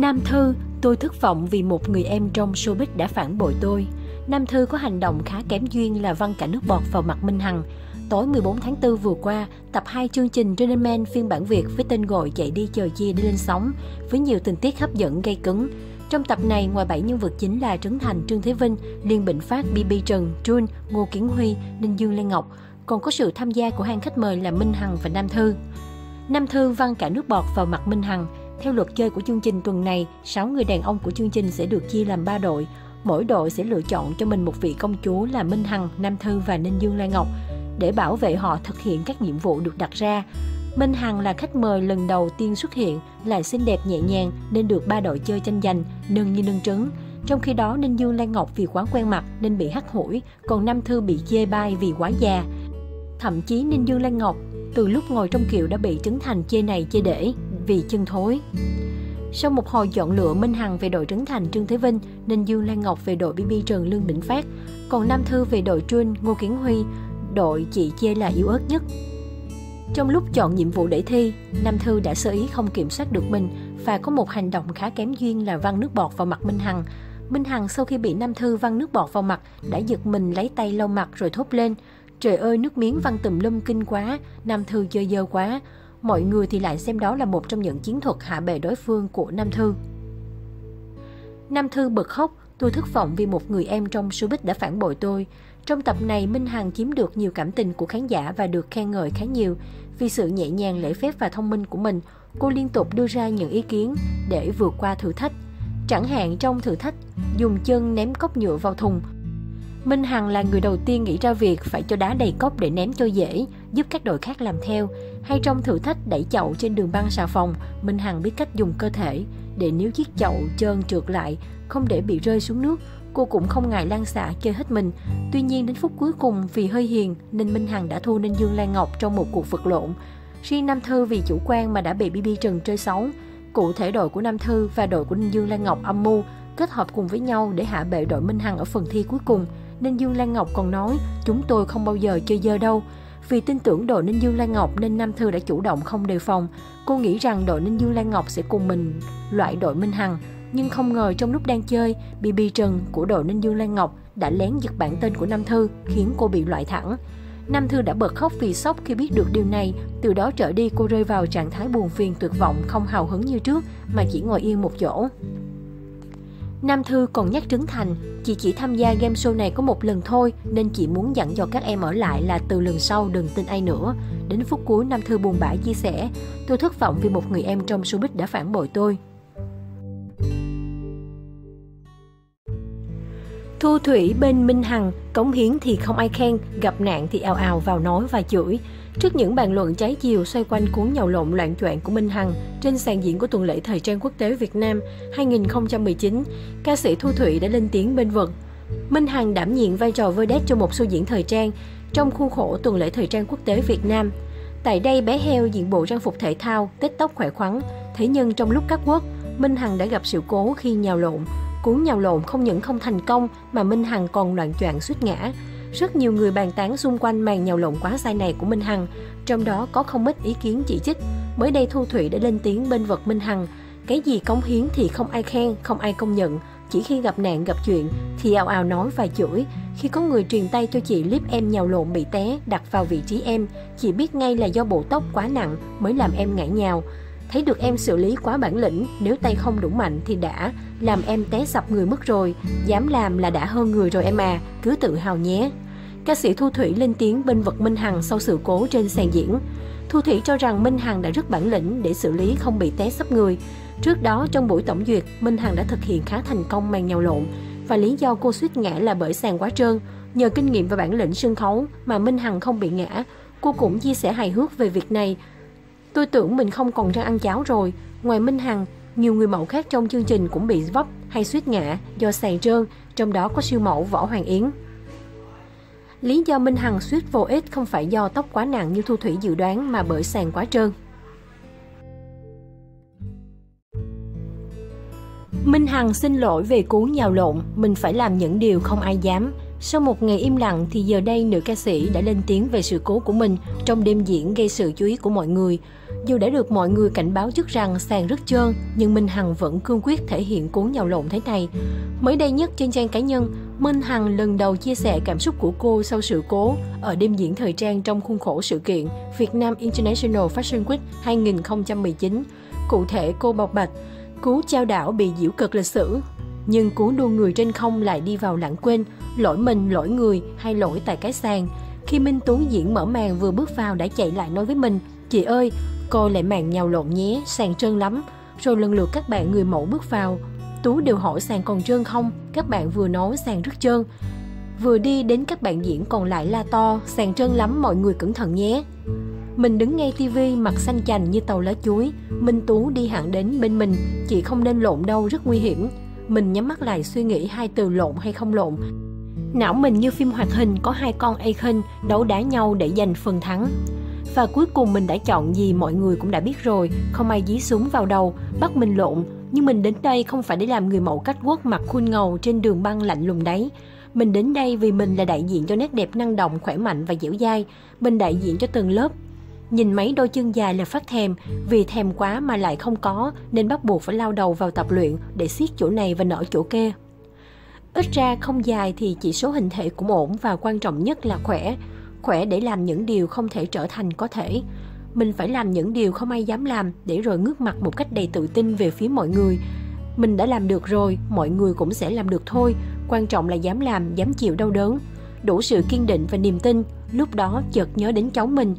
Nam Thư, tôi thất vọng vì một người em trong showbiz đã phản bội tôi. Nam Thư có hành động khá kém duyên là văng cả nước bọt vào mặt Minh Hằng. Tối 14 tháng 4 vừa qua, tập 2 chương trình Running Man phiên bản Việt với tên gọi Chạy đi chờ chia đi lên sóng, với nhiều tình tiết hấp dẫn gây cứng. Trong tập này, ngoài 7 nhân vật chính là Trấn Thành, Trương Thế Vinh, Liên Bình Phát, BB Trần, Jun, Ngô Kiến Huy, Ninh Dương Lê Ngọc, còn có sự tham gia của hai khách mời là Minh Hằng và Nam Thư. Nam Thư văng cả nước bọt vào mặt Minh Hằng. Theo luật chơi của chương trình tuần này, 6 người đàn ông của chương trình sẽ được chia làm 3 đội. Mỗi đội sẽ lựa chọn cho mình một vị công chúa là Minh Hằng, Nam Thư và Ninh Dương Lan Ngọc để bảo vệ họ thực hiện các nhiệm vụ được đặt ra. Minh Hằng là khách mời lần đầu tiên xuất hiện, lại xinh đẹp nhẹ nhàng nên được ba đội chơi tranh giành, nâng như nâng trứng. Trong khi đó Ninh Dương Lan Ngọc vì quá quen mặt nên bị hắt hủi, còn Nam Thư bị chê bai vì quá già. Thậm chí Ninh Dương Lan Ngọc từ lúc ngồi trong kiệu đã bị Trấn Thành chê này chê để vì chân thối. Sau một hồi chọn lựa Minh Hằng về đội Trấn Thành Trương Thế Vinh, Ninh Dương Lan Ngọc về đội BB Trần Lương Bỉnh Phát, còn Nam Thư về đội Truyên Ngô Kiến Huy, đội chị chê là yếu ớt nhất. Trong lúc chọn nhiệm vụ để thi, Nam Thư đã sơ ý không kiểm soát được mình và có một hành động khá kém duyên là văng nước bọt vào mặt Minh Hằng. Minh Hằng sau khi bị Nam Thư văng nước bọt vào mặt đã giật mình lấy tay lau mặt rồi thốt lên. Trời ơi nước miếng văng tùm lum kinh quá, Nam Thư chơi dơ quá. Mọi người thì lại xem đó là một trong những chiến thuật hạ bệ đối phương của Nam Thư. Nam Thư bật khóc, tôi thất vọng vì một người em trong showbiz đã phản bội tôi. Trong tập này, Minh Hằng chiếm được nhiều cảm tình của khán giả và được khen ngợi khá nhiều. Vì sự nhẹ nhàng, lễ phép và thông minh của mình, cô liên tục đưa ra những ý kiến để vượt qua thử thách. Chẳng hạn trong thử thách, dùng chân ném cốc nhựa vào thùng. Minh Hằng là người đầu tiên nghĩ ra việc phải cho đá đầy cốc để ném cho dễ, giúp các đội khác làm theo. Hay trong thử thách đẩy chậu trên đường băng xà phòng, Minh Hằng biết cách dùng cơ thể để nếu chiếc chậu trơn trượt lại, không để bị rơi xuống nước, cô cũng không ngại lan xả chơi hết mình. Tuy nhiên đến phút cuối cùng vì hơi hiền nên Minh Hằng đã thua nên Dương Lan Ngọc trong một cuộc vật lộn. Riêng Nam Thư vì chủ quan mà đã bị BB Trần chơi xấu. Cụ thể đội của Nam Thư và đội của Ninh Dương Lan Ngọc âm mưu kết hợp cùng với nhau để hạ bệ đội Minh Hằng ở phần thi cuối cùng. Nên Dương Lan Ngọc còn nói chúng tôi không bao giờ chơi dơ đâu. Vì tin tưởng đội Ninh Dương Lan Ngọc nên Nam Thư đã chủ động không đề phòng. Cô nghĩ rằng đội Ninh Dương Lan Ngọc sẽ cùng mình loại đội Minh Hằng nhưng không ngờ trong lúc đang chơi, BB Trần của đội Ninh Dương Lan Ngọc đã lén giật bản tên của Nam Thư, khiến cô bị loại thẳng. Nam Thư đã bật khóc vì sốc khi biết được điều này, từ đó trở đi cô rơi vào trạng thái buồn phiền tuyệt vọng, không hào hứng như trước, mà chỉ ngồi yên một chỗ. Nam Thư còn nhắc Trấn Thành, chị chỉ tham gia game show này có một lần thôi nên chị muốn dặn cho các em ở lại là từ lần sau đừng tin ai nữa. Đến phút cuối Nam Thư buồn bã chia sẻ, tôi thất vọng vì một người em trong showbiz đã phản bội tôi. Thu Thủy bên Minh Hằng, cống hiến thì không ai khen, gặp nạn thì ào ào vào nói và chửi. Trước những bàn luận trái chiều xoay quanh cuốn nhào lộn loạn choạng của Minh Hằng trên sàn diễn của tuần lễ thời trang quốc tế Việt Nam 2019, ca sĩ Thu Thủy đã lên tiếng bên vực. Minh Hằng đảm nhiệm vai trò vedette cho một show diễn thời trang trong khuôn khổ tuần lễ thời trang quốc tế Việt Nam. Tại đây, bé heo diện bộ trang phục thể thao, tết tóc khỏe khoắn. Thế nhưng trong lúc cắt quốc. Minh Hằng đã gặp sự cố khi nhào lộn, Cuốn nhào lộn không những không thành công mà Minh Hằng còn loạn choạng suýt ngã. Rất nhiều người bàn tán xung quanh màn nhào lộn quá sai này của Minh Hằng, trong đó có không ít ý kiến chỉ trích. Mới đây Thu Thủy đã lên tiếng bên vật Minh Hằng, cái gì cống hiến thì không ai khen, không ai công nhận, chỉ khi gặp nạn gặp chuyện thì ào ào nói và chửi. Khi có người truyền tay cho chị clip em nhào lộn bị té đặt vào vị trí em, chị biết ngay là do bộ tóc quá nặng mới làm em ngã nhào. Thấy được em xử lý quá bản lĩnh, nếu tay không đủ mạnh thì đã làm em té sập người mất rồi, dám làm là đã hơn người rồi em à, cứ tự hào nhé. Ca sĩ Thu Thủy lên tiếng bên vật Minh Hằng sau sự cố trên sàn diễn. Thu Thủy cho rằng Minh Hằng đã rất bản lĩnh để xử lý không bị té sấp người. Trước đó trong buổi tổng duyệt, Minh Hằng đã thực hiện khá thành công màn nhào lộn và lý do cô suýt ngã là bởi sàn quá trơn. Nhờ kinh nghiệm và bản lĩnh sân khấu mà Minh Hằng không bị ngã. Cô cũng chia sẻ hài hước về việc này Tôi tưởng mình không còn răng ăn cháo rồi. Ngoài Minh Hằng, nhiều người mẫu khác trong chương trình cũng bị vấp hay suýt ngã do sàn trơn, trong đó có siêu mẫu Võ Hoàng Yến. Lý do Minh Hằng suýt vô ích không phải do tóc quá nặng như Thu Thủy dự đoán mà bởi sàn quá trơn. Minh Hằng xin lỗi về cú nhào lộn, mình phải làm những điều không ai dám. Sau một ngày im lặng thì giờ đây nữ ca sĩ đã lên tiếng về sự cố của mình trong đêm diễn gây sự chú ý của mọi người. Dù đã được mọi người cảnh báo trước rằng sàn rất trơn, nhưng Minh Hằng vẫn cương quyết thể hiện cuốn nhào lộn thế này. Mới đây nhất trên trang cá nhân, Minh Hằng lần đầu chia sẻ cảm xúc của cô sau sự cố ở đêm diễn thời trang trong khuôn khổ sự kiện Việt Nam International Fashion Week 2019. Cụ thể, cô bộc bạch, cú trao đảo bị diễu cực lịch sử, nhưng cú đua người trên không lại đi vào lãng quên, lỗi mình, lỗi người hay lỗi tại cái sàn. Khi Minh Tú diễn mở màn vừa bước vào đã chạy lại nói với mình, chị ơi, cô lại màng nhào lộn nhé, sàn trơn lắm. Rồi lần lượt các bạn người mẫu bước vào. Tú đều hỏi sàn còn trơn không, các bạn vừa nói sàn rất trơn. Vừa đi đến các bạn diễn còn lại la to, sàn trơn lắm mọi người cẩn thận nhé. Mình đứng ngay tivi mặt xanh chành như tàu lá chuối, Minh Tú đi hẳn đến bên mình, chị không nên lộn đâu rất nguy hiểm. Mình nhắm mắt lại suy nghĩ hai từ lộn hay không lộn. Não mình như phim hoạt hình có hai con Aiken đấu đá nhau để giành phần thắng. Và cuối cùng mình đã chọn gì mọi người cũng đã biết rồi, không ai dí súng vào đầu, bắt mình lộn. Nhưng mình đến đây không phải để làm người mẫu cách quốc mặc khuôn ngầu trên đường băng lạnh lùng đấy. Mình đến đây vì mình là đại diện cho nét đẹp năng động, khỏe mạnh và dẻo dai. Mình đại diện cho từng lớp. Nhìn mấy đôi chân dài là phát thèm, vì thèm quá mà lại không có nên bắt buộc phải lao đầu vào tập luyện để siết chỗ này và nở chỗ kia. Ít ra không dài thì chỉ số hình thể cũng ổn và quan trọng nhất là khỏe. Khỏe để làm những điều không thể trở thành có thể. Mình phải làm những điều không ai dám làm để rồi ngước mặt một cách đầy tự tin về phía mọi người. Mình đã làm được rồi, mọi người cũng sẽ làm được thôi. Quan trọng là dám làm, dám chịu đau đớn. Đủ sự kiên định và niềm tin, lúc đó chợt nhớ đến cháu mình.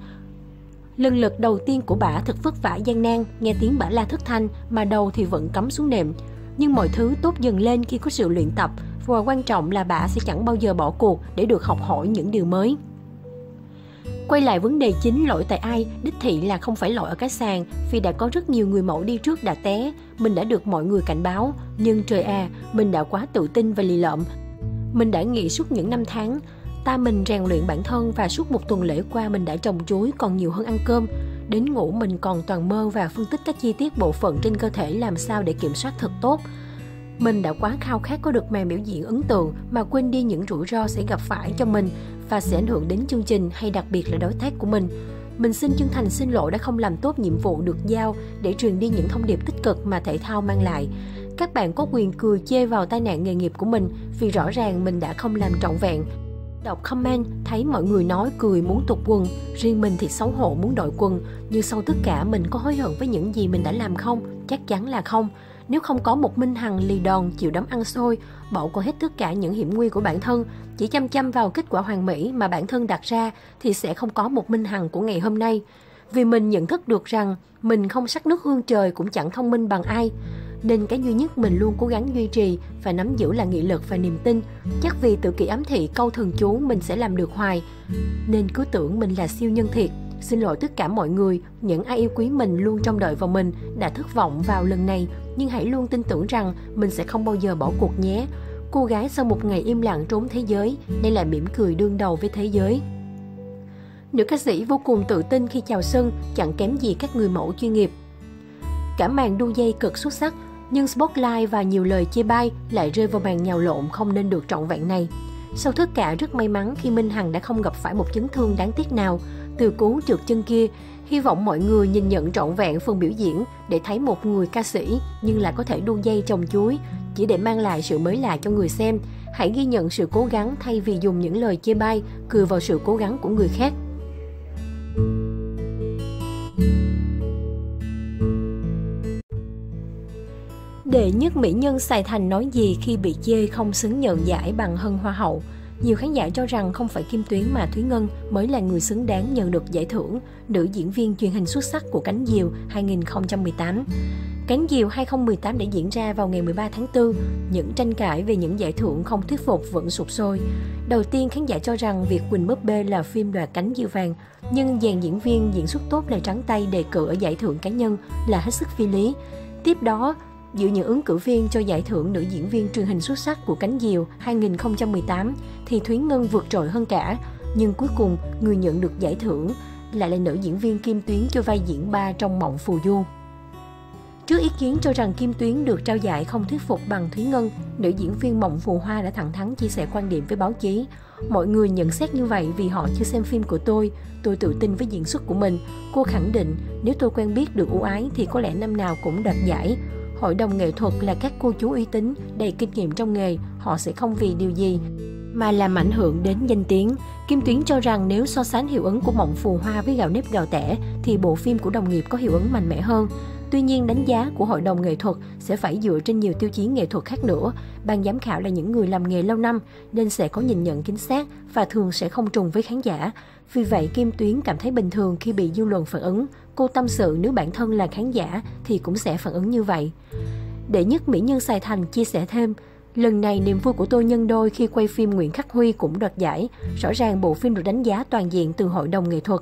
Lần lượt đầu tiên của bà thật vất vả gian nan, nghe tiếng bà la thất thanh mà đầu thì vẫn cắm xuống nệm. Nhưng mọi thứ tốt dần lên khi có sự luyện tập và quan trọng là bà sẽ chẳng bao giờ bỏ cuộc để được học hỏi những điều mới. Quay lại vấn đề chính lỗi tại ai, đích thị là không phải lỗi ở cái sàn vì đã có rất nhiều người mẫu đi trước đã té, mình đã được mọi người cảnh báo, nhưng trời à, mình đã quá tự tin và lì lợm. Mình đã nghĩ suốt những năm tháng, ta mình rèn luyện bản thân và suốt một tuần lễ qua mình đã trồng chuối còn nhiều hơn ăn cơm. Đến ngủ mình còn toàn mơ và phân tích các chi tiết bộ phận trên cơ thể làm sao để kiểm soát thật tốt. Mình đã quá khao khát có được màn biểu diễn ấn tượng mà quên đi những rủi ro sẽ gặp phải cho mình và sẽ ảnh hưởng đến chương trình hay đặc biệt là đối tác của mình. Mình xin chân thành xin lỗi đã không làm tốt nhiệm vụ được giao để truyền đi những thông điệp tích cực mà thể thao mang lại. Các bạn có quyền cười chê vào tai nạn nghề nghiệp của mình vì rõ ràng mình đã không làm trọn vẹn. Đọc comment thấy mọi người nói cười muốn tụt quần, riêng mình thì xấu hổ muốn đội quần, nhưng sau tất cả mình có hối hận với những gì mình đã làm không? Chắc chắn là không. Nếu không có một Minh Hằng lì đòn chịu đấm ăn xôi, bỏ qua hết tất cả những hiểm nguy của bản thân, chỉ chăm chăm vào kết quả hoàn mỹ mà bản thân đặt ra thì sẽ không có một Minh Hằng của ngày hôm nay. Vì mình nhận thức được rằng mình không sắc nước hương trời cũng chẳng thông minh bằng ai. Nên cái duy nhất mình luôn cố gắng duy trì và nắm giữ là nghị lực và niềm tin. Chắc vì tự kỷ ám thị câu thường chú mình sẽ làm được hoài. Nên cứ tưởng mình là siêu nhân thiệt. Xin lỗi tất cả mọi người, những ai yêu quý mình luôn trông đợi vào mình đã thất vọng vào lần này, nhưng hãy luôn tin tưởng rằng mình sẽ không bao giờ bỏ cuộc nhé. Cô gái sau một ngày im lặng trốn thế giới, đây lại mỉm cười đương đầu với thế giới. Nữ ca sĩ vô cùng tự tin khi chào sân, chẳng kém gì các người mẫu chuyên nghiệp. Cả màn đu dây cực xuất sắc, nhưng spotlight và nhiều lời chê bai lại rơi vào màn nhào lộn không nên được trọn vẹn này. Sau tất cả rất may mắn khi Minh Hằng đã không gặp phải một chấn thương đáng tiếc nào từ cú trượt chân kia. Hy vọng mọi người nhìn nhận trọn vẹn phần biểu diễn để thấy một người ca sĩ nhưng lại có thể đu dây trồng chuối chỉ để mang lại sự mới lạ cho người xem. Hãy ghi nhận sự cố gắng thay vì dùng những lời chê bai, cười vào sự cố gắng của người khác. Đệ nhất mỹ nhân Sài Thành nói gì khi bị chê không xứng nhận giải bằng Hân Hoa hậu? Nhiều khán giả cho rằng không phải Kim Tuyến mà Thúy Ngân mới là người xứng đáng nhận được giải thưởng nữ diễn viên truyền hình xuất sắc của Cánh Diều 2018. Cánh Diều 2018 đã diễn ra vào ngày 13 tháng 4, những tranh cãi về những giải thưởng không thuyết phục vẫn sụp sôi. Đầu tiên, khán giả cho rằng việc Quỳnh Búp Bê là phim đoạt cánh diều vàng, nhưng dàn diễn viên diễn xuất tốt lại trắng tay đề cử ở giải thưởng cá nhân là hết sức phi lý. Tiếp đó, Giữa những ứng cử viên cho giải thưởng nữ diễn viên truyền hình xuất sắc của Cánh Diều 2018 thì Thúy Ngân vượt trội hơn cả, nhưng cuối cùng người nhận được giải thưởng lại là nữ diễn viên Kim Tuyến cho vai diễn ba trong Mộng Phù Du. Trước ý kiến cho rằng Kim Tuyến được trao giải không thuyết phục bằng Thúy Ngân, nữ diễn viên Mộng Phù Hoa đã thẳng thắn chia sẻ quan điểm với báo chí. Mọi người nhận xét như vậy vì họ chưa xem phim của tôi. Tôi tự tin với diễn xuất của mình. Cô khẳng định nếu tôi quen biết được ưu ái thì có lẽ năm nào cũng đoạt giải. Hội đồng nghệ thuật là các cô chú uy tín, đầy kinh nghiệm trong nghề, họ sẽ không vì điều gì mà làm ảnh hưởng đến danh tiếng. Kim Tuyến cho rằng nếu so sánh hiệu ứng của Mộng Phù Hoa với Gạo nếp gạo tẻ thì bộ phim của đồng nghiệp có hiệu ứng mạnh mẽ hơn. Tuy nhiên, đánh giá của hội đồng nghệ thuật sẽ phải dựa trên nhiều tiêu chí nghệ thuật khác nữa. Ban giám khảo là những người làm nghề lâu năm nên sẽ có nhìn nhận chính xác và thường sẽ không trùng với khán giả. Vì vậy, Kim Tuyến cảm thấy bình thường khi bị dư luận phản ứng. Cô tâm sự nếu bản thân là khán giả thì cũng sẽ phản ứng như vậy. Đệ nhất Mỹ Nhân Sài Thành chia sẻ thêm, Lần này niềm vui của tôi nhân đôi khi quay phim Nguyễn Khắc Huy cũng đoạt giải. Rõ ràng bộ phim được đánh giá toàn diện từ hội đồng nghệ thuật.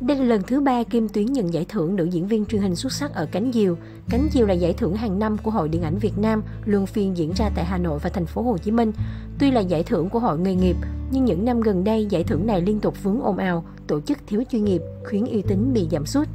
Đây là lần thứ ba Kim Tuyến nhận giải thưởng nữ diễn viên truyền hình xuất sắc ở Cánh Diều. Cánh Diều là giải thưởng hàng năm của Hội Điện ảnh Việt Nam, luân phiên diễn ra tại Hà Nội và thành phố Hồ Chí Minh. Tuy là giải thưởng của hội nghề nghiệp, nhưng những năm gần đây giải thưởng này liên tục vướng ồn ào, tổ chức thiếu chuyên nghiệp, khiến uy tín bị giảm sút.